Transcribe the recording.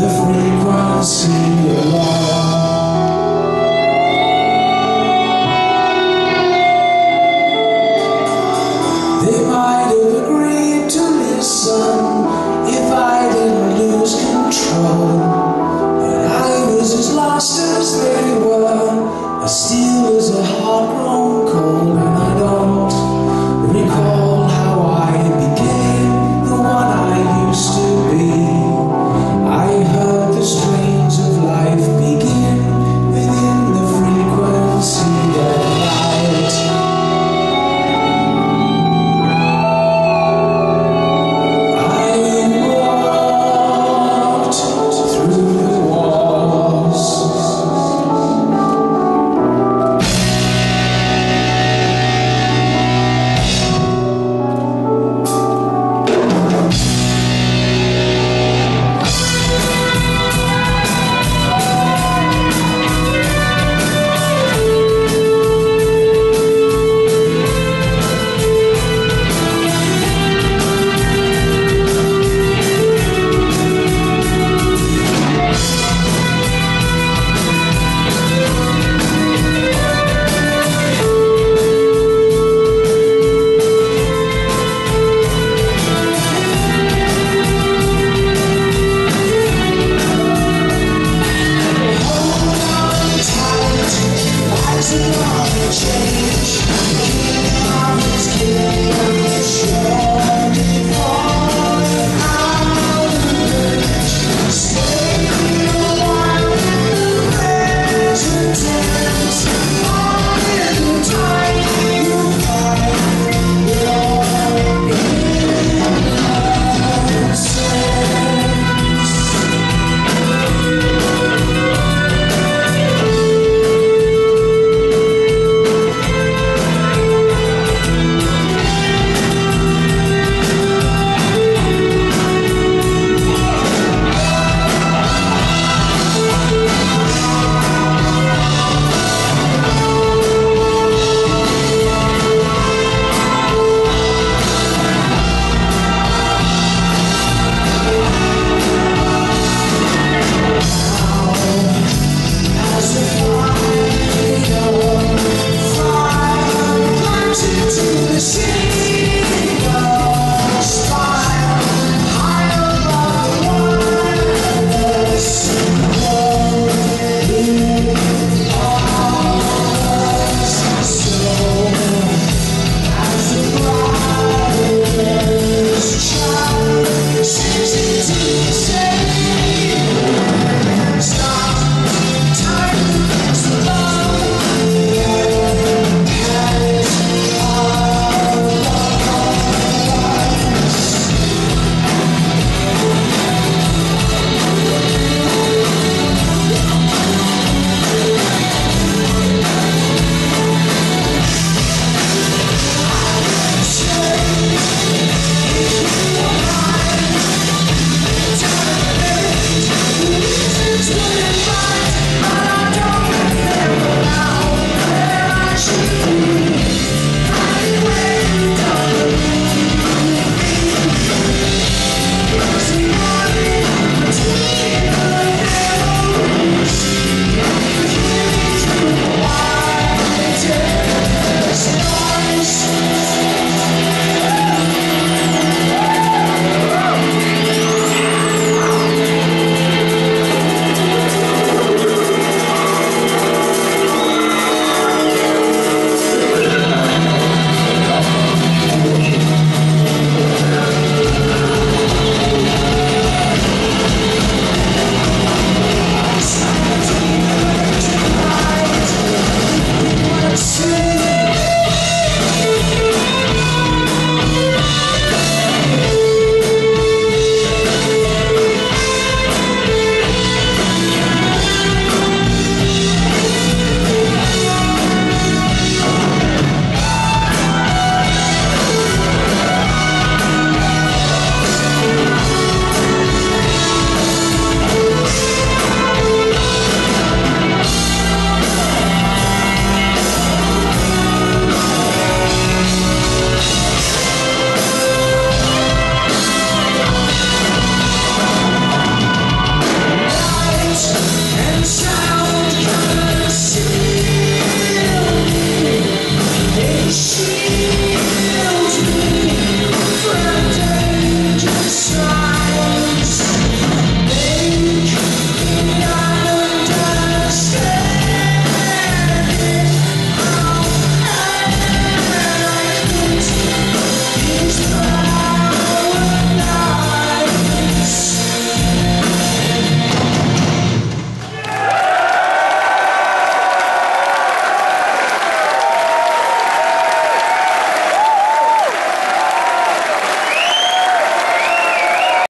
the frequency to all the change.